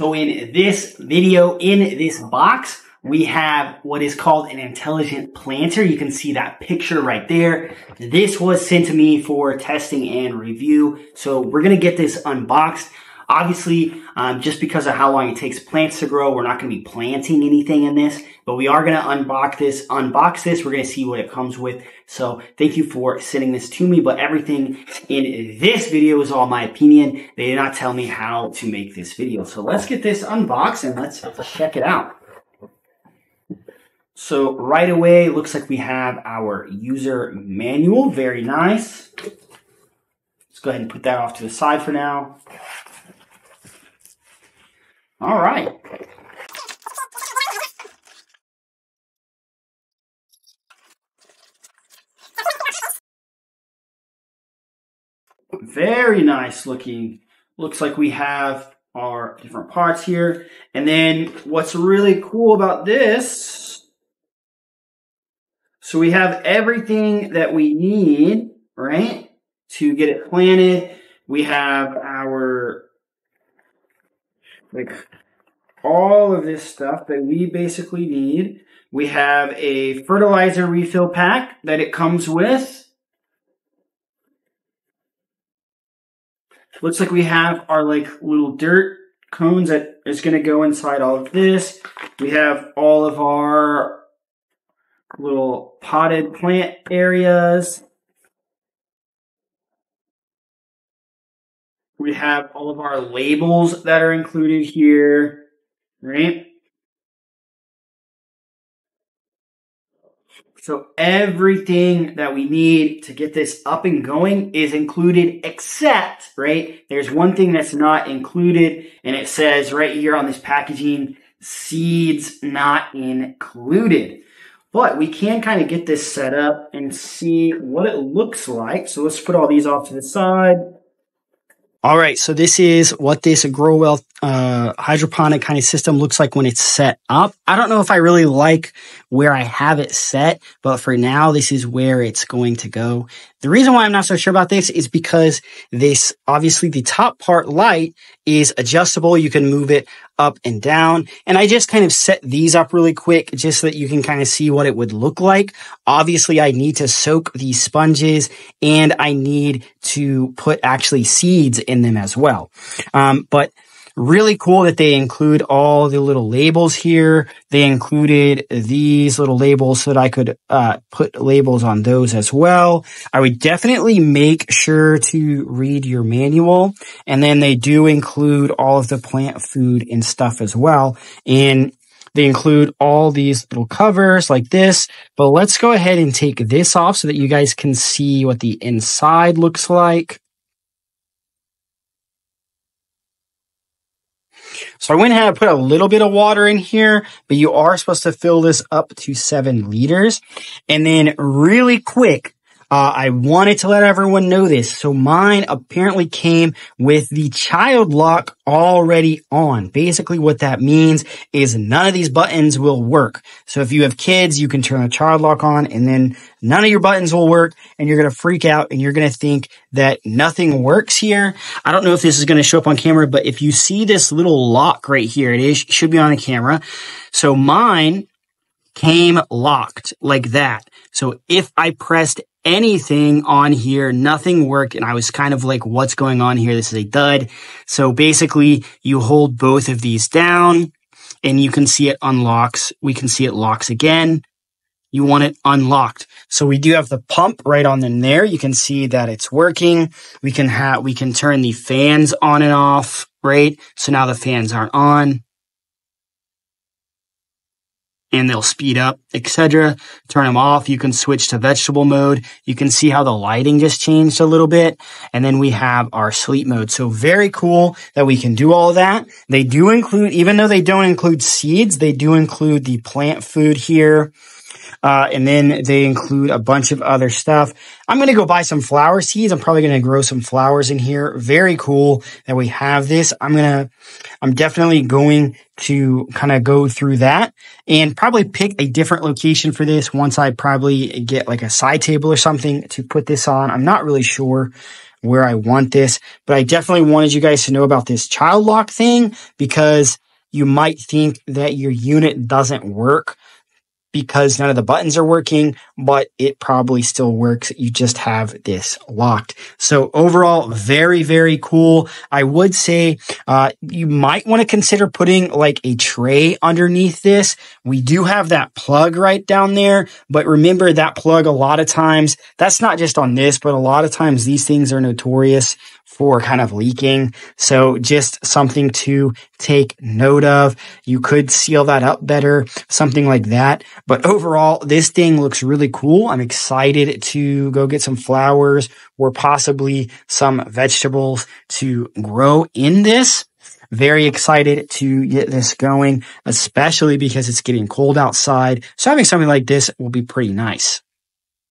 So in this video, in this box, we have what is called an intelligent planter. You can see that picture right there. This was sent to me for testing and review. So we're going to get this unboxed. Obviously, um, just because of how long it takes plants to grow, we're not going to be planting anything in this, but we are going to unbox this, unbox this. We're going to see what it comes with. So thank you for sending this to me, but everything in this video is all my opinion. They did not tell me how to make this video. So let's get this unboxed and let's check it out. So right away, looks like we have our user manual. Very nice. Let's go ahead and put that off to the side for now. All right. Very nice looking. Looks like we have our different parts here. And then what's really cool about this, so we have everything that we need, right, to get it planted. We have our like all of this stuff that we basically need. We have a fertilizer refill pack that it comes with. Looks like we have our like little dirt cones that is going to go inside all of this. We have all of our little potted plant areas. We have all of our labels that are included here, right? So everything that we need to get this up and going is included except, right? There's one thing that's not included and it says right here on this packaging, seeds not included. But we can kind of get this set up and see what it looks like. So let's put all these off to the side. All right, so this is what this Growell uh, hydroponic kind of system looks like when it's set up. I don't know if I really like where I have it set, but for now, this is where it's going to go. The reason why I'm not so sure about this is because this, obviously the top part light is adjustable. You can move it up and down. And I just kind of set these up really quick just so that you can kind of see what it would look like. Obviously, I need to soak these sponges and I need to put actually seeds in them as well. Um, but Really cool that they include all the little labels here. They included these little labels so that I could uh, put labels on those as well. I would definitely make sure to read your manual. And then they do include all of the plant food and stuff as well. And they include all these little covers like this, but let's go ahead and take this off so that you guys can see what the inside looks like. So I went ahead and put a little bit of water in here, but you are supposed to fill this up to seven liters. And then really quick, uh, I wanted to let everyone know this. So mine apparently came with the child lock already on. Basically what that means is none of these buttons will work. So if you have kids, you can turn the child lock on and then none of your buttons will work and you're going to freak out and you're going to think that nothing works here. I don't know if this is going to show up on camera, but if you see this little lock right here, it is, should be on the camera. So mine came locked like that. So if I pressed anything on here, nothing worked. And I was kind of like, what's going on here? This is a dud. So basically you hold both of these down and you can see it unlocks. We can see it locks again. You want it unlocked. So we do have the pump right on in there. You can see that it's working. We can have, we can turn the fans on and off, right? So now the fans aren't on and they'll speed up, etc. Turn them off. You can switch to vegetable mode. You can see how the lighting just changed a little bit. And then we have our sleep mode. So very cool that we can do all that. They do include, even though they don't include seeds, they do include the plant food here. Uh, and then they include a bunch of other stuff. I'm going to go buy some flower seeds. I'm probably going to grow some flowers in here. Very cool that we have this. I'm going to, I'm definitely going to kind of go through that and probably pick a different location for this once I probably get like a side table or something to put this on. I'm not really sure where I want this, but I definitely wanted you guys to know about this child lock thing because you might think that your unit doesn't work because none of the buttons are working, but it probably still works. You just have this locked. So overall, very, very cool. I would say, uh, you might want to consider putting like a tray underneath this. We do have that plug right down there, but remember that plug a lot of times, that's not just on this, but a lot of times these things are notorious for kind of leaking. So just something to take note of. You could seal that up better, something like that. But overall, this thing looks really cool. I'm excited to go get some flowers or possibly some vegetables to grow in this. Very excited to get this going, especially because it's getting cold outside. So having something like this will be pretty nice.